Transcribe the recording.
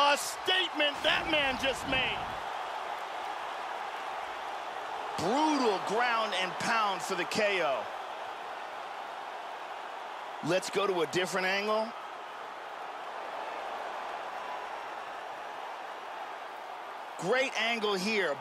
a statement that man just made. Brutal ground and pound for the KO. Let's go to a different angle. Great angle here.